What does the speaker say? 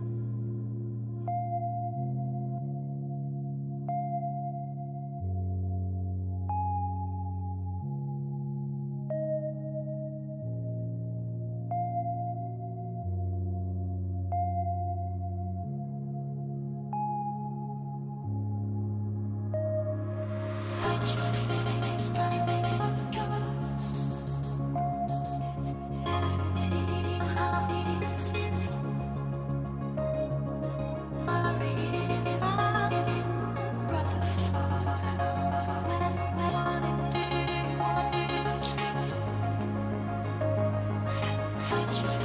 you what you.